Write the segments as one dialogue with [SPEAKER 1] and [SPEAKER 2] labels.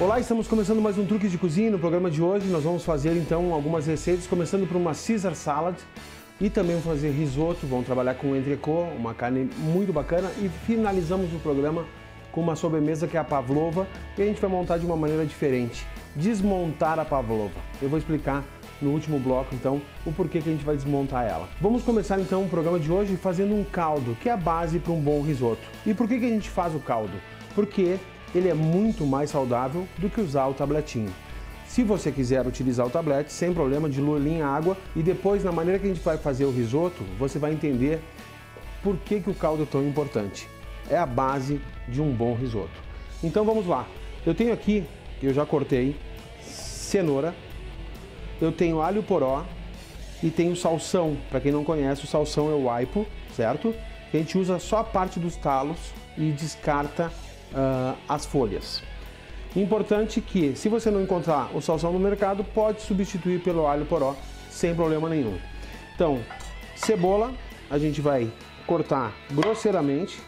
[SPEAKER 1] Olá, estamos começando mais um Truques de Cozinha. No programa de hoje nós vamos fazer então algumas receitas, começando por uma Caesar Salad e também fazer risoto, vamos trabalhar com entrecô, uma carne muito bacana e finalizamos o programa com uma sobremesa que é a pavlova e a gente vai montar de uma maneira diferente, desmontar a pavlova. Eu vou explicar no último bloco, então, o porquê que a gente vai desmontar ela. Vamos começar então o programa de hoje fazendo um caldo, que é a base para um bom risoto. E por que, que a gente faz o caldo? Porque ele é muito mais saudável do que usar o tabletinho. Se você quiser utilizar o tablete, sem problema, dilua em água e depois, na maneira que a gente vai fazer o risoto, você vai entender por que, que o caldo é tão importante. É a base de um bom risoto. Então vamos lá. Eu tenho aqui, eu já cortei, cenoura, eu tenho alho poró e tenho salsão. Para quem não conhece, o salsão é o aipo, certo? A gente usa só a parte dos talos e descarta uh, as folhas. Importante que, se você não encontrar o salsão no mercado, pode substituir pelo alho poró sem problema nenhum. Então, cebola, a gente vai cortar grosseiramente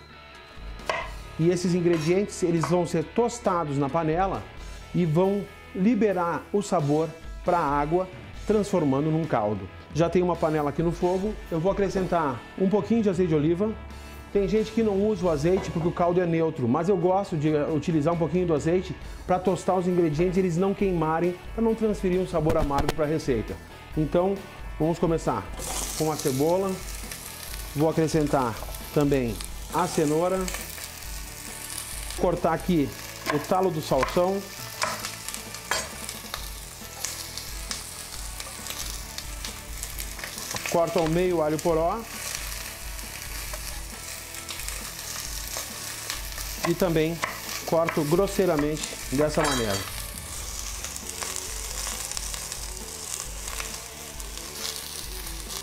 [SPEAKER 1] e esses ingredientes eles vão ser tostados na panela e vão liberar o sabor para a água, transformando num caldo. Já tem uma panela aqui no fogo, eu vou acrescentar um pouquinho de azeite de oliva, tem gente que não usa o azeite porque o caldo é neutro, mas eu gosto de utilizar um pouquinho do azeite para tostar os ingredientes e eles não queimarem, para não transferir um sabor amargo para a receita. Então, vamos começar com a cebola. Vou acrescentar também a cenoura. Cortar aqui o talo do salsão. Corto ao meio o alho poró. E também corto grosseiramente dessa maneira.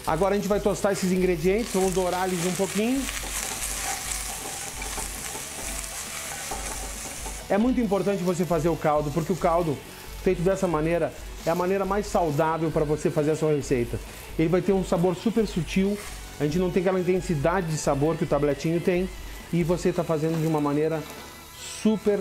[SPEAKER 1] Agora a gente vai tostar esses ingredientes, vamos dourar eles um pouquinho. É muito importante você fazer o caldo, porque o caldo feito dessa maneira é a maneira mais saudável para você fazer a sua receita. Ele vai ter um sabor super sutil, a gente não tem aquela intensidade de sabor que o tabletinho tem, e você está fazendo de uma maneira super,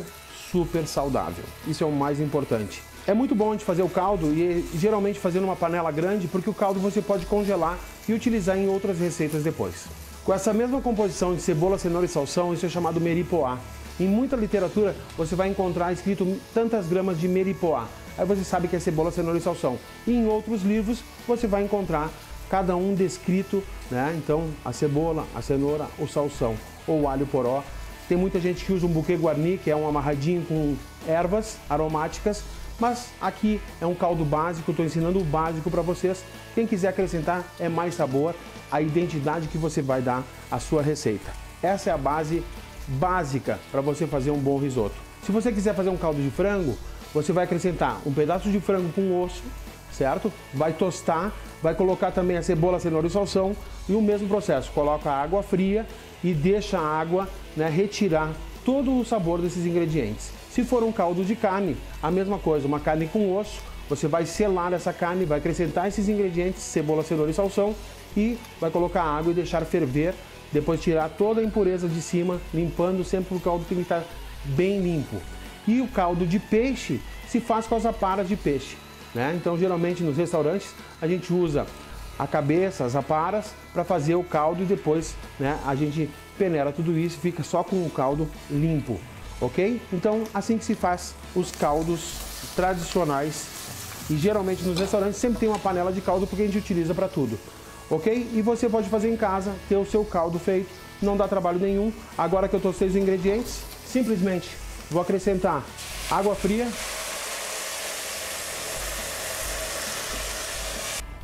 [SPEAKER 1] super saudável. Isso é o mais importante. É muito bom gente fazer o caldo e geralmente fazer numa panela grande porque o caldo você pode congelar e utilizar em outras receitas depois. Com essa mesma composição de cebola, cenoura e salsão, isso é chamado meripoá. Em muita literatura você vai encontrar escrito tantas gramas de meripoá. Aí você sabe que é cebola, cenoura e salsão. E em outros livros você vai encontrar cada um descrito, né? Então a cebola, a cenoura, o salsão ou o alho poró. Tem muita gente que usa um buquê guarni, que é um amarradinho com ervas aromáticas, mas aqui é um caldo básico, estou ensinando o básico para vocês. Quem quiser acrescentar é mais sabor, a identidade que você vai dar à sua receita. Essa é a base básica para você fazer um bom risoto. Se você quiser fazer um caldo de frango, você vai acrescentar um pedaço de frango com osso, certo? Vai tostar, vai colocar também a cebola, cenoura e salsão e o mesmo processo, coloca a água fria e deixa a água né, retirar todo o sabor desses ingredientes. Se for um caldo de carne, a mesma coisa, uma carne com osso, você vai selar essa carne, vai acrescentar esses ingredientes, cebola, cenoura e salsão e vai colocar água e deixar ferver, depois tirar toda a impureza de cima, limpando sempre o caldo tem que estar bem limpo. E o caldo de peixe se faz com as aparas de peixe. Né? Então, geralmente nos restaurantes a gente usa a cabeça, as aparas, para fazer o caldo e depois né, a gente peneira tudo isso e fica só com o caldo limpo, ok? Então, assim que se faz os caldos tradicionais e geralmente nos restaurantes sempre tem uma panela de caldo porque a gente utiliza para tudo, ok? E você pode fazer em casa, ter o seu caldo feito, não dá trabalho nenhum. Agora que eu tostei os ingredientes, simplesmente vou acrescentar água fria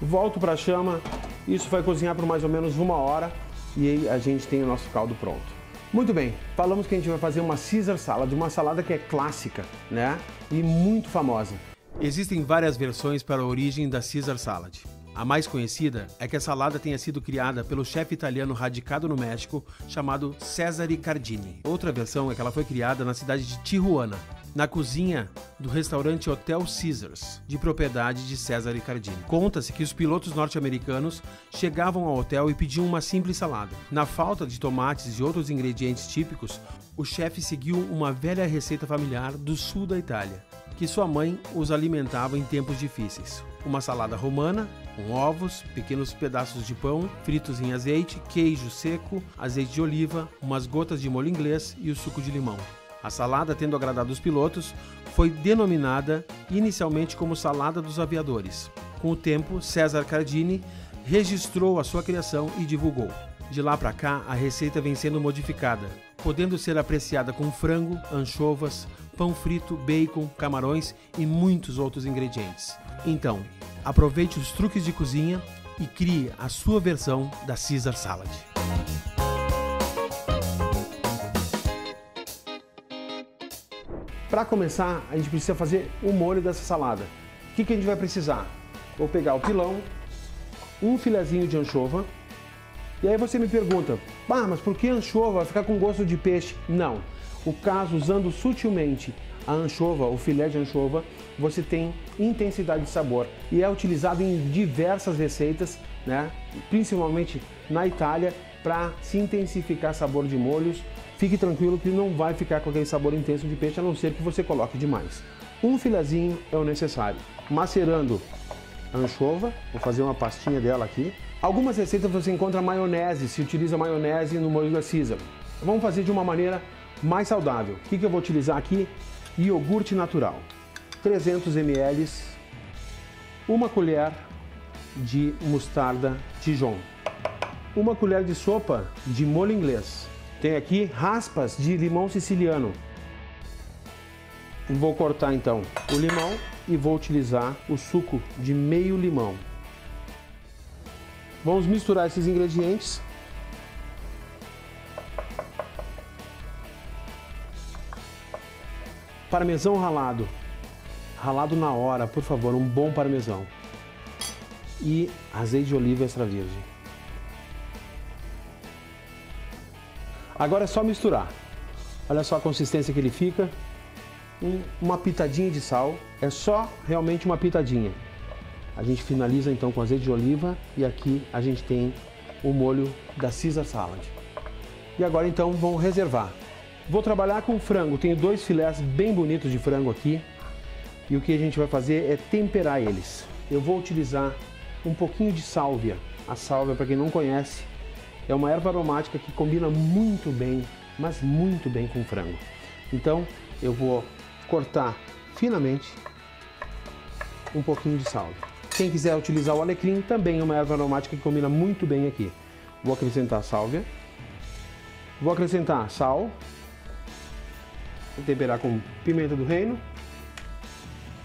[SPEAKER 1] volto para a chama, isso vai cozinhar por mais ou menos uma hora e aí a gente tem o nosso caldo pronto. Muito bem, falamos que a gente vai fazer uma Caesar salad, uma salada que é clássica, né? E muito famosa. Existem várias versões para a origem da Caesar salad. A mais conhecida é que a salada tenha sido criada pelo chefe italiano radicado no México chamado Cesare Cardini. Outra versão é que ela foi criada na cidade de Tijuana, na cozinha do restaurante Hotel Caesars, de propriedade de César Ricardini. Conta-se que os pilotos norte-americanos chegavam ao hotel e pediam uma simples salada. Na falta de tomates e outros ingredientes típicos, o chefe seguiu uma velha receita familiar do sul da Itália, que sua mãe os alimentava em tempos difíceis. Uma salada romana, com ovos, pequenos pedaços de pão fritos em azeite, queijo seco, azeite de oliva, umas gotas de molho inglês e o suco de limão. A salada, tendo agradado os pilotos, foi denominada inicialmente como Salada dos Aviadores. Com o tempo, César Cardini registrou a sua criação e divulgou. De lá para cá, a receita vem sendo modificada, podendo ser apreciada com frango, anchovas, pão frito, bacon, camarões e muitos outros ingredientes. Então, aproveite os truques de cozinha e crie a sua versão da Caesar Salad. Para começar, a gente precisa fazer o molho dessa salada. O que, que a gente vai precisar? Vou pegar o pilão, um filezinho de anchova, e aí você me pergunta, ah, mas por que anchova? Vai ficar com gosto de peixe? Não. O caso, usando sutilmente a anchova, o filé de anchova, você tem intensidade de sabor e é utilizado em diversas receitas, né? principalmente na Itália, para se intensificar sabor de molhos Fique tranquilo que não vai ficar com aquele sabor intenso de peixe, a não ser que você coloque demais. Um filezinho é o necessário. Macerando a anchova, vou fazer uma pastinha dela aqui. Algumas receitas você encontra maionese, se utiliza maionese no molho da Caesar. Vamos fazer de uma maneira mais saudável. O que, que eu vou utilizar aqui? Iogurte natural. 300 ml, uma colher de mostarda Dijon, uma colher de sopa de molho inglês, tem aqui raspas de limão siciliano. Vou cortar então o limão e vou utilizar o suco de meio limão. Vamos misturar esses ingredientes. Parmesão ralado. Ralado na hora, por favor, um bom parmesão. E azeite de oliva extra virgem. Agora é só misturar. Olha só a consistência que ele fica. uma pitadinha de sal. É só realmente uma pitadinha. A gente finaliza então com azeite de oliva e aqui a gente tem o molho da Caesar Salad. E agora então vamos reservar. Vou trabalhar com frango. Tenho dois filés bem bonitos de frango aqui. E o que a gente vai fazer é temperar eles. Eu vou utilizar um pouquinho de sálvia. A sálvia, para quem não conhece, é uma erva aromática que combina muito bem, mas muito bem com frango. Então eu vou cortar finamente um pouquinho de sal. Quem quiser utilizar o alecrim, também é uma erva aromática que combina muito bem aqui. Vou acrescentar sálvia, vou acrescentar sal, vou temperar com pimenta do reino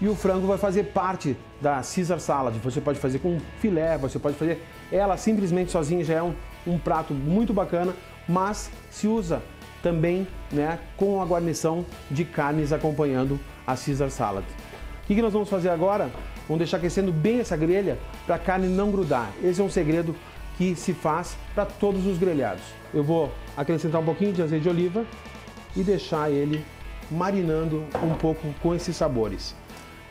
[SPEAKER 1] e o frango vai fazer parte da Caesar Salad. Você pode fazer com filé, você pode fazer ela simplesmente sozinha já é um, um prato muito bacana, mas se usa também né, com a guarnição de carnes acompanhando a Caesar Salad. O que, que nós vamos fazer agora? Vamos deixar aquecendo bem essa grelha para a carne não grudar. Esse é um segredo que se faz para todos os grelhados. Eu vou acrescentar um pouquinho de azeite de oliva e deixar ele marinando um pouco com esses sabores.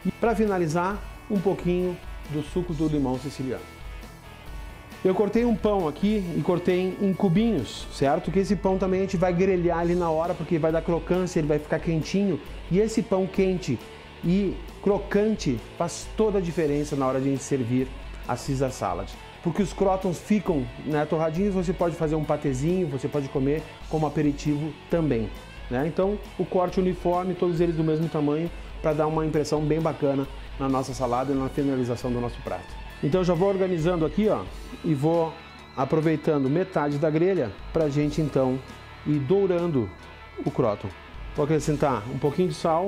[SPEAKER 1] E para finalizar, um pouquinho do suco do limão siciliano. Eu cortei um pão aqui e cortei em cubinhos, certo? Que esse pão também a gente vai grelhar ali na hora, porque vai dar crocância, ele vai ficar quentinho. E esse pão quente e crocante faz toda a diferença na hora de a gente servir a Caesar Salad. Porque os crótons ficam né, torradinhos, você pode fazer um patezinho, você pode comer como aperitivo também. Né? Então, o corte uniforme, todos eles do mesmo tamanho, para dar uma impressão bem bacana na nossa salada e na finalização do nosso prato. Então já vou organizando aqui, ó, e vou aproveitando metade da grelha para a gente então ir dourando o croton. Vou acrescentar um pouquinho de sal,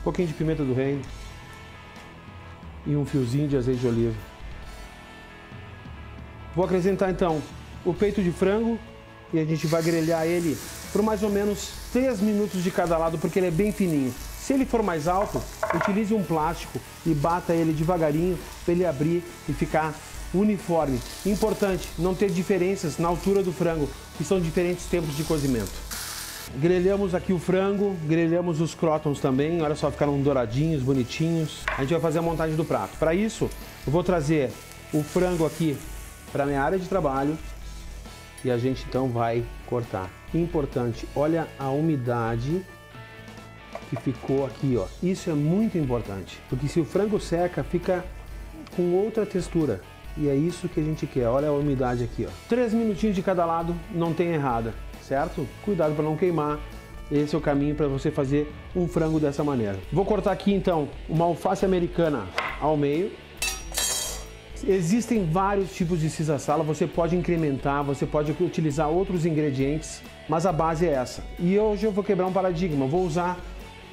[SPEAKER 1] um pouquinho de pimenta do reino e um fiozinho de azeite de oliva. Vou acrescentar então o peito de frango e a gente vai grelhar ele por mais ou menos 3 minutos de cada lado, porque ele é bem fininho. Se ele for mais alto, utilize um plástico e bata ele devagarinho para ele abrir e ficar uniforme. Importante, não ter diferenças na altura do frango, que são diferentes tempos de cozimento. Grelhamos aqui o frango, grelhamos os crótons também, olha só, ficaram douradinhos, bonitinhos. A gente vai fazer a montagem do prato. Para isso, eu vou trazer o frango aqui para minha área de trabalho e a gente então vai cortar. Importante, olha a umidade que ficou aqui, ó. Isso é muito importante, porque se o frango seca, fica com outra textura. E é isso que a gente quer. Olha a umidade aqui, ó. Três minutinhos de cada lado, não tem errada certo? Cuidado para não queimar. Esse é o caminho para você fazer um frango dessa maneira. Vou cortar aqui então uma alface americana ao meio. Existem vários tipos de cisal-sala, você pode incrementar, você pode utilizar outros ingredientes, mas a base é essa. E hoje eu vou quebrar um paradigma, vou usar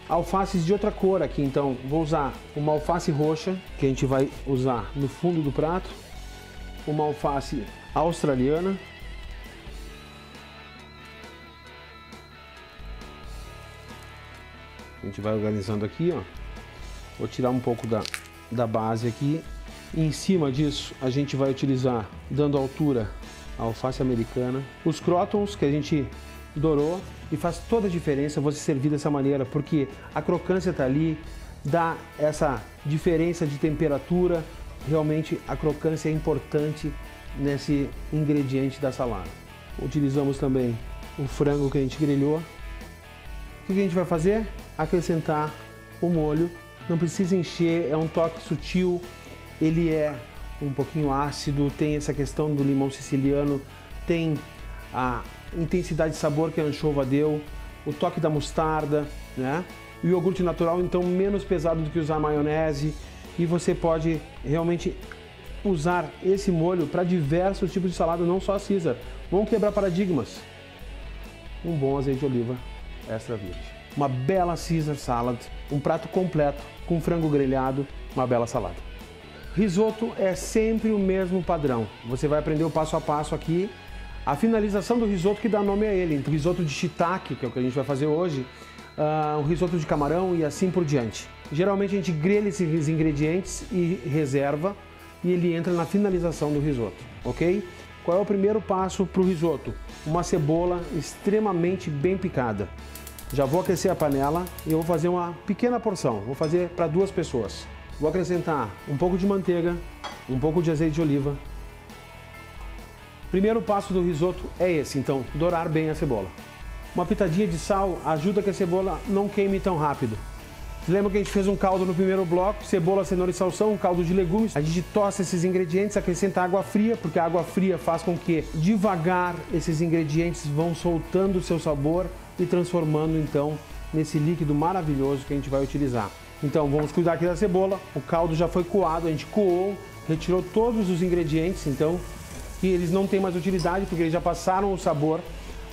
[SPEAKER 1] alfaces de outra cor aqui, então vou usar uma alface roxa, que a gente vai usar no fundo do prato, uma alface australiana, A gente vai organizando aqui, ó. Vou tirar um pouco da, da base aqui. E em cima disso, a gente vai utilizar, dando altura, a alface americana. Os crótons que a gente dourou. E faz toda a diferença você servir dessa maneira, porque a crocância está ali, dá essa diferença de temperatura. Realmente a crocância é importante nesse ingrediente da salada. Utilizamos também o frango que a gente grelhou. O que a gente vai fazer? acrescentar o molho. Não precisa encher, é um toque sutil, ele é um pouquinho ácido, tem essa questão do limão siciliano, tem a intensidade de sabor que a anchova deu, o toque da mostarda, né? O iogurte natural, então, menos pesado do que usar maionese e você pode realmente usar esse molho para diversos tipos de salada, não só Caesar. Vamos quebrar paradigmas. Um bom azeite de oliva extra virgem uma bela Caesar salad, um prato completo com frango grelhado, uma bela salada. Risoto é sempre o mesmo padrão. Você vai aprender o passo a passo aqui. A finalização do risoto que dá nome a ele. Risoto de shiitake, que é o que a gente vai fazer hoje, uh, um risoto de camarão e assim por diante. Geralmente a gente grelha esses ingredientes e reserva e ele entra na finalização do risoto, ok? Qual é o primeiro passo para o risoto? Uma cebola extremamente bem picada. Já vou aquecer a panela e eu vou fazer uma pequena porção. Vou fazer para duas pessoas. Vou acrescentar um pouco de manteiga, um pouco de azeite de oliva. Primeiro passo do risoto é esse, então, dourar bem a cebola. Uma pitadinha de sal ajuda que a cebola não queime tão rápido. Lembra que a gente fez um caldo no primeiro bloco, cebola, cenoura e salsão, um caldo de legumes. A gente tossa esses ingredientes, acrescenta água fria, porque a água fria faz com que devagar esses ingredientes vão soltando o seu sabor e transformando então nesse líquido maravilhoso que a gente vai utilizar. Então vamos cuidar aqui da cebola, o caldo já foi coado, a gente coou, retirou todos os ingredientes, então eles não têm mais utilidade porque eles já passaram o sabor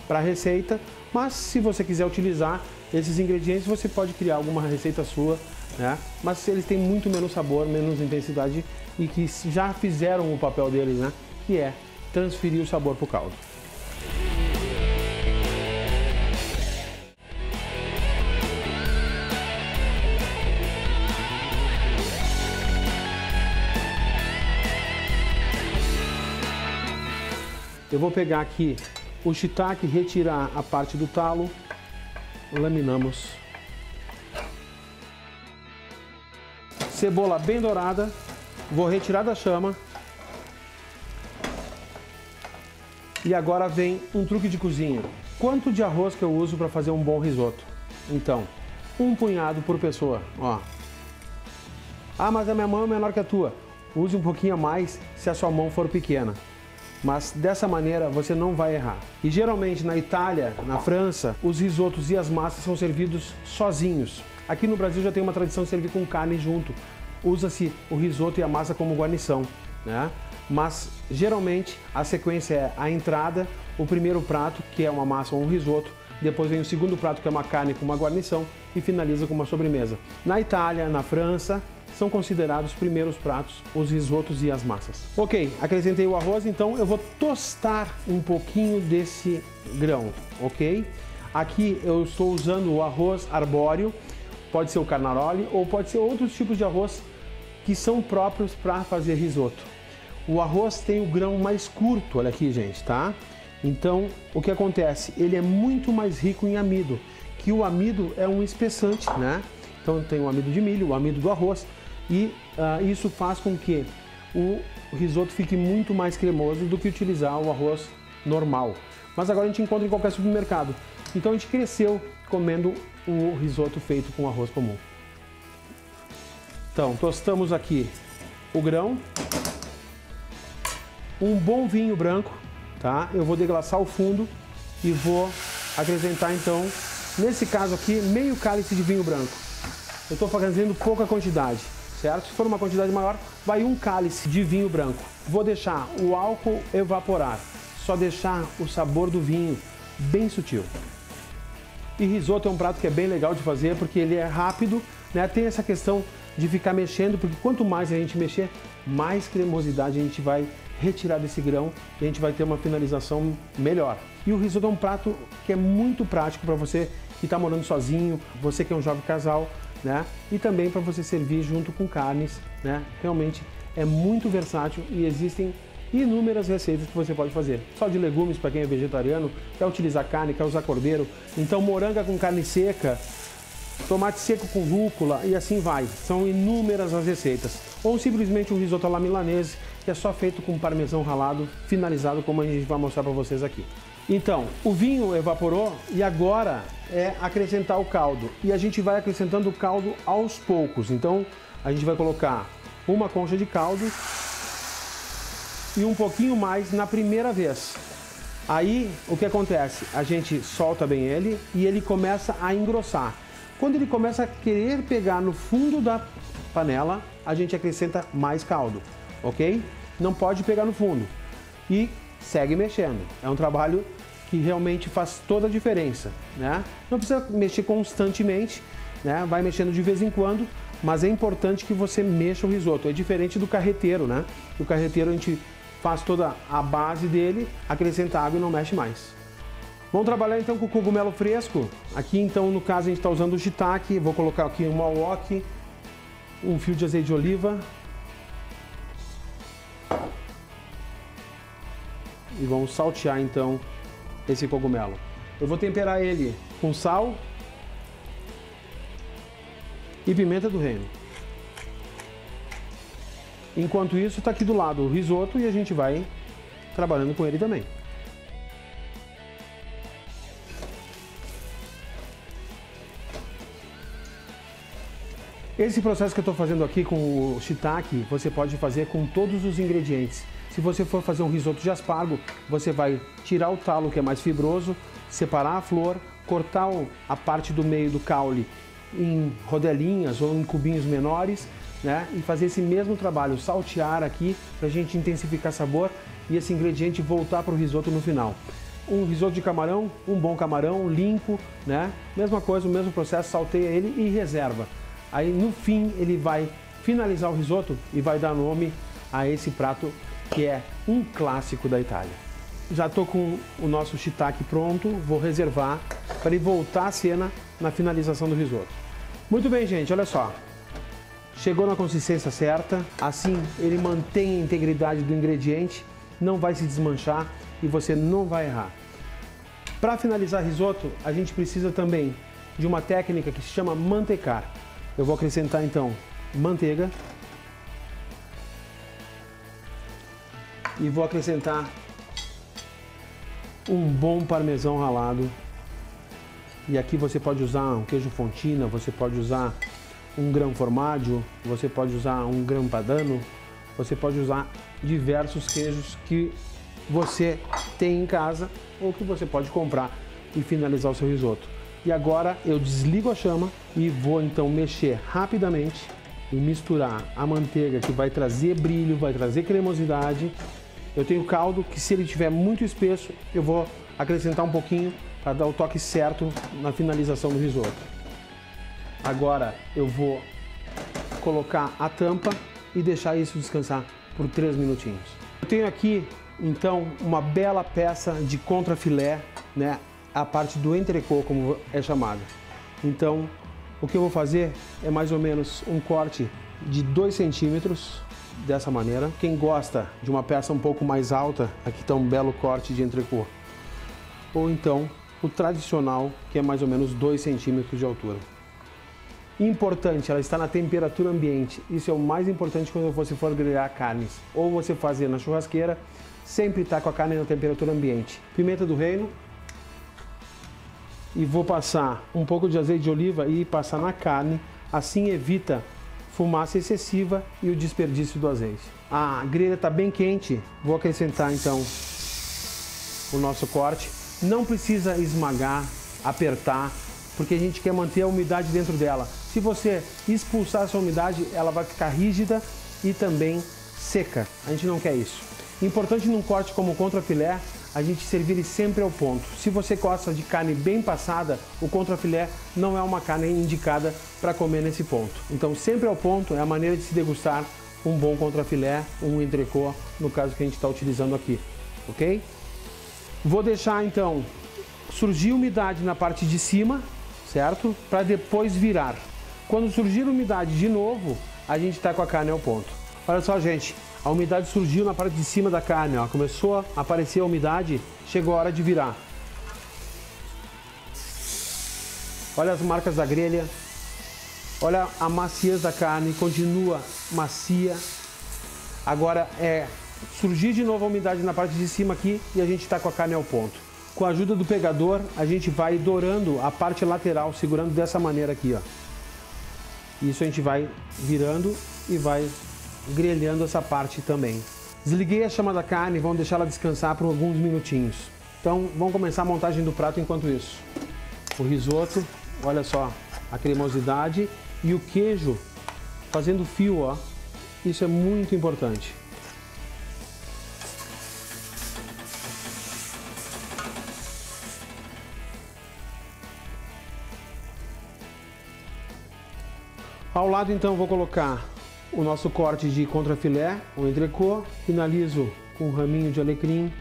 [SPEAKER 1] para a receita, mas se você quiser utilizar esses ingredientes, você pode criar alguma receita sua, né? Mas eles têm muito menos sabor, menos intensidade e que já fizeram o papel deles, né? Que é transferir o sabor para o caldo. Eu vou pegar aqui o shiitake, retirar a parte do talo, laminamos. Cebola bem dourada, vou retirar da chama. E agora vem um truque de cozinha. Quanto de arroz que eu uso para fazer um bom risoto? Então, um punhado por pessoa, ó. Ah, mas a minha mão é menor que a tua. Use um pouquinho a mais se a sua mão for pequena mas dessa maneira você não vai errar. E geralmente na Itália, na França, os risotos e as massas são servidos sozinhos. Aqui no Brasil já tem uma tradição de servir com carne junto. Usa-se o risoto e a massa como guarnição, né? Mas geralmente a sequência é a entrada, o primeiro prato, que é uma massa ou um risoto, depois vem o segundo prato, que é uma carne com uma guarnição, e finaliza com uma sobremesa. Na Itália, na França, são considerados primeiros pratos os risotos e as massas. Ok, acrescentei o arroz, então eu vou tostar um pouquinho desse grão, ok? Aqui eu estou usando o arroz arbóreo, pode ser o carnaroli ou pode ser outros tipos de arroz que são próprios para fazer risoto. O arroz tem o grão mais curto, olha aqui gente, tá? Então, o que acontece? Ele é muito mais rico em amido, que o amido é um espessante, né? Então tem o amido de milho, o amido do arroz, e uh, isso faz com que o risoto fique muito mais cremoso do que utilizar o arroz normal. Mas agora a gente encontra em qualquer supermercado. Então a gente cresceu comendo o risoto feito com arroz comum. Então, tostamos aqui o grão, um bom vinho branco, tá? Eu vou deglaçar o fundo e vou acrescentar então, nesse caso aqui, meio cálice de vinho branco. Eu estou fazendo pouca quantidade, certo? Se for uma quantidade maior, vai um cálice de vinho branco. Vou deixar o álcool evaporar, só deixar o sabor do vinho bem sutil. E risoto é um prato que é bem legal de fazer porque ele é rápido, né? Tem essa questão de ficar mexendo, porque quanto mais a gente mexer, mais cremosidade a gente vai retirar desse grão e a gente vai ter uma finalização melhor. E o risoto é um prato que é muito prático para você que está morando sozinho, você que é um jovem casal, né? E também para você servir junto com carnes, né? Realmente é muito versátil e existem inúmeras receitas que você pode fazer. Só de legumes para quem é vegetariano, quer utilizar carne, quer usar cordeiro. Então moranga com carne seca, tomate seco com rúcula e assim vai. São inúmeras as receitas. Ou simplesmente um risoto alla milanese, que é só feito com parmesão ralado, finalizado como a gente vai mostrar para vocês aqui. Então, o vinho evaporou e agora é acrescentar o caldo. E a gente vai acrescentando o caldo aos poucos. Então, a gente vai colocar uma concha de caldo e um pouquinho mais na primeira vez. Aí, o que acontece? A gente solta bem ele e ele começa a engrossar. Quando ele começa a querer pegar no fundo da panela, a gente acrescenta mais caldo, ok? Não pode pegar no fundo. E segue mexendo. É um trabalho que realmente faz toda a diferença, né? Não precisa mexer constantemente, né? Vai mexendo de vez em quando, mas é importante que você mexa o risoto. É diferente do carreteiro, né? O carreteiro a gente faz toda a base dele, acrescenta água e não mexe mais. Vamos trabalhar então com o cogumelo fresco. Aqui então, no caso, a gente está usando o shiitake. Vou colocar aqui um wok, um fio de azeite de oliva. E vamos saltear então esse cogumelo. Eu vou temperar ele com sal e pimenta do reino. Enquanto isso, está aqui do lado o risoto e a gente vai trabalhando com ele também. Esse processo que eu estou fazendo aqui com o shiitake, você pode fazer com todos os ingredientes. Se você for fazer um risoto de aspargo, você vai tirar o talo que é mais fibroso, separar a flor, cortar a parte do meio do caule em rodelinhas ou em cubinhos menores, né? E fazer esse mesmo trabalho, saltear aqui para a gente intensificar sabor e esse ingrediente voltar para o risoto no final. Um risoto de camarão, um bom camarão limpo, né? Mesma coisa, o mesmo processo, salteia ele e reserva. Aí no fim ele vai finalizar o risoto e vai dar nome a esse prato que é um clássico da Itália. Já estou com o nosso shiitake pronto, vou reservar para ele voltar à cena na finalização do risoto. Muito bem, gente, olha só. Chegou na consistência certa, assim ele mantém a integridade do ingrediente, não vai se desmanchar e você não vai errar. Para finalizar risoto, a gente precisa também de uma técnica que se chama mantecar. Eu vou acrescentar então manteiga e vou acrescentar um bom parmesão ralado. E aqui você pode usar um queijo fontina, você pode usar um grão formaggio, você pode usar um grão padano, você pode usar diversos queijos que você tem em casa ou que você pode comprar e finalizar o seu risoto. E agora eu desligo a chama e vou então mexer rapidamente e misturar a manteiga que vai trazer brilho, vai trazer cremosidade. Eu tenho caldo que se ele tiver muito espesso, eu vou acrescentar um pouquinho para dar o toque certo na finalização do risoto. Agora eu vou colocar a tampa e deixar isso descansar por 3 minutinhos. Eu tenho aqui então uma bela peça de contrafilé, né, a parte do entrecô, como é chamada. Então, o que eu vou fazer é mais ou menos um corte de 2 centímetros, dessa maneira. Quem gosta de uma peça um pouco mais alta, aqui está um belo corte de entrecô. ou então o tradicional, que é mais ou menos 2 centímetros de altura. Importante, ela está na temperatura ambiente. Isso é o mais importante quando você for grelhar carnes. Ou você fazer na churrasqueira, sempre está com a carne na temperatura ambiente. Pimenta do reino. E vou passar um pouco de azeite de oliva e passar na carne. Assim evita fumaça excessiva e o desperdício do azeite. A grelha está bem quente. Vou acrescentar então o nosso corte. Não precisa esmagar, apertar, porque a gente quer manter a umidade dentro dela. Se você expulsar essa umidade, ela vai ficar rígida e também seca. A gente não quer isso. Importante num corte como o contrafilé, a gente servir ele sempre ao ponto. Se você gosta de carne bem passada, o contrafilé não é uma carne indicada para comer nesse ponto. Então, sempre ao ponto é a maneira de se degustar um bom contrafilé, um entrecô, no caso que a gente está utilizando aqui, ok? Vou deixar então surgir umidade na parte de cima, certo? Para depois virar. Quando surgir umidade de novo, a gente está com a carne ao ponto. Olha só, gente, a umidade surgiu na parte de cima da carne, ó. começou a aparecer a umidade, chegou a hora de virar. Olha as marcas da grelha, olha a maciez da carne, continua macia. Agora é surgir de novo a umidade na parte de cima aqui e a gente está com a carne ao ponto. Com a ajuda do pegador, a gente vai dourando a parte lateral, segurando dessa maneira aqui, ó. Isso a gente vai virando e vai grelhando essa parte também. Desliguei a chama da carne, vamos deixar ela descansar por alguns minutinhos. Então, vamos começar a montagem do prato enquanto isso. O risoto, olha só, a cremosidade e o queijo fazendo fio, ó. Isso é muito importante. Ao lado então vou colocar o nosso corte de contrafilé, o entrecô, finalizo com um raminho de alecrim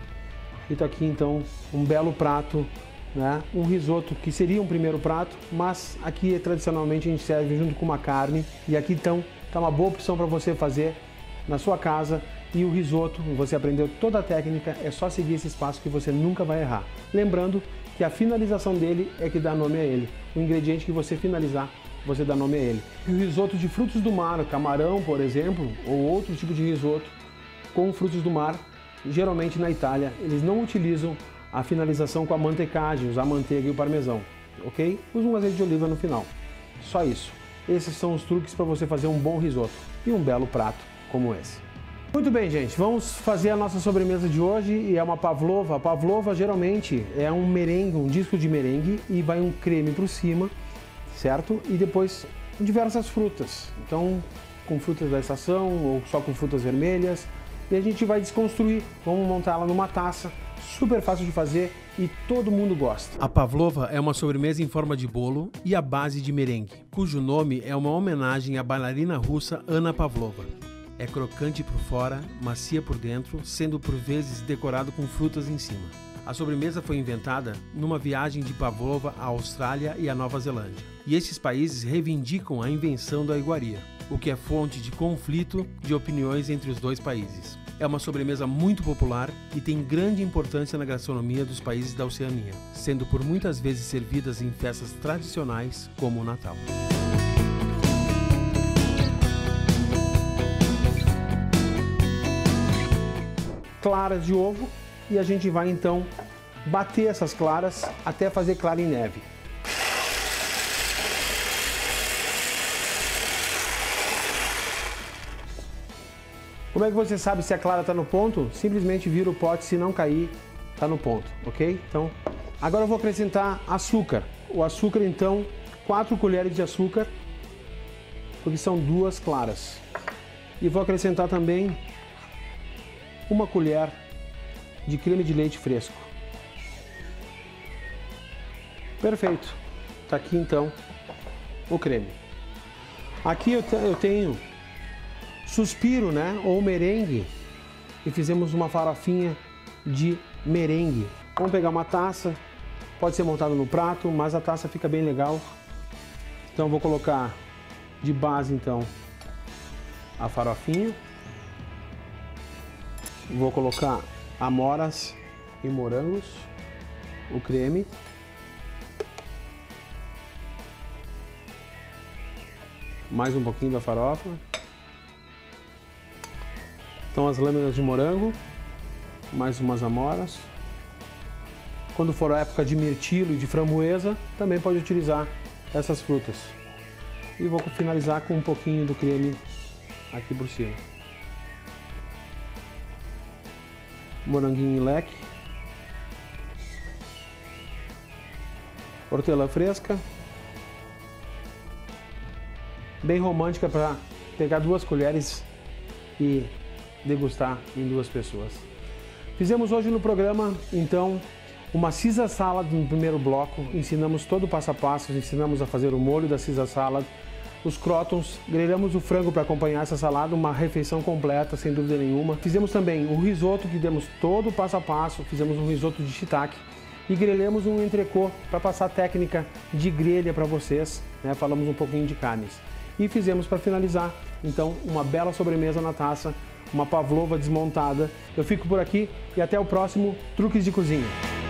[SPEAKER 1] e tá aqui então um belo prato, né? Um risoto que seria um primeiro prato, mas aqui tradicionalmente a gente serve junto com uma carne e aqui então tá uma boa opção para você fazer na sua casa e o risoto, você aprendeu toda a técnica, é só seguir esse espaço que você nunca vai errar. Lembrando que a finalização dele é que dá nome a ele. O ingrediente que você finalizar você dá nome a ele. E o risoto de frutos do mar, camarão, por exemplo, ou outro tipo de risoto com frutos do mar, geralmente na Itália, eles não utilizam a finalização com a mantecagem, usar a manteiga e o parmesão, ok? Usa um azeite de oliva no final. Só isso. Esses são os truques para você fazer um bom risoto e um belo prato como esse. Muito bem, gente, vamos fazer a nossa sobremesa de hoje e é uma pavlova. A pavlova geralmente é um merengue, um disco de merengue e vai um creme por cima certo? E depois diversas frutas. Então, com frutas da estação ou só com frutas vermelhas. E a gente vai desconstruir, vamos montar ela numa taça, super fácil de fazer e todo mundo gosta. A pavlova é uma sobremesa em forma de bolo e à base de merengue, cujo nome é uma homenagem à bailarina russa Anna Pavlova. É crocante por fora, macia por dentro, sendo por vezes decorado com frutas em cima. A sobremesa foi inventada numa viagem de Pavlova à Austrália e à Nova Zelândia. E esses países reivindicam a invenção da iguaria, o que é fonte de conflito de opiniões entre os dois países. É uma sobremesa muito popular e tem grande importância na gastronomia dos países da Oceania, sendo por muitas vezes servidas em festas tradicionais como o Natal. Claras de ovo e a gente vai então bater essas claras até fazer clara em neve. Como é que você sabe se a clara está no ponto? Simplesmente vira o pote, se não cair, está no ponto, ok? Então, agora eu vou acrescentar açúcar. O açúcar, então, 4 colheres de açúcar, porque são duas claras. E vou acrescentar também uma colher de creme de leite fresco. Perfeito. Está aqui então o creme. Aqui eu, eu tenho suspiro, né? Ou merengue. E fizemos uma farofinha de merengue. Vamos pegar uma taça. Pode ser montado no prato, mas a taça fica bem legal. Então vou colocar de base então a farofinha. Vou colocar amoras e morangos. o creme. Mais um pouquinho da farofa. Então as lâminas de morango, mais umas amoras. Quando for a época de mirtilo e de framboesa, também pode utilizar essas frutas. E vou finalizar com um pouquinho do creme aqui por cima. Moranguinho em leque. Hortelã fresca. Bem romântica para pegar duas colheres e degustar em duas pessoas. Fizemos hoje no programa, então, uma Caesar Salad no primeiro bloco. Ensinamos todo o passo a passo, ensinamos a fazer o molho da Caesar Salad, os crotons, grelhamos o frango para acompanhar essa salada, uma refeição completa, sem dúvida nenhuma. Fizemos também o risoto, que demos todo o passo a passo, fizemos um risoto de shiitake e grelhamos um entrecô para passar técnica de grelha para vocês, né? falamos um pouquinho de carnes. E fizemos para finalizar, então, uma bela sobremesa na taça, uma pavlova desmontada. Eu fico por aqui e até o próximo Truques de Cozinha.